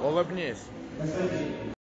Улыбнись.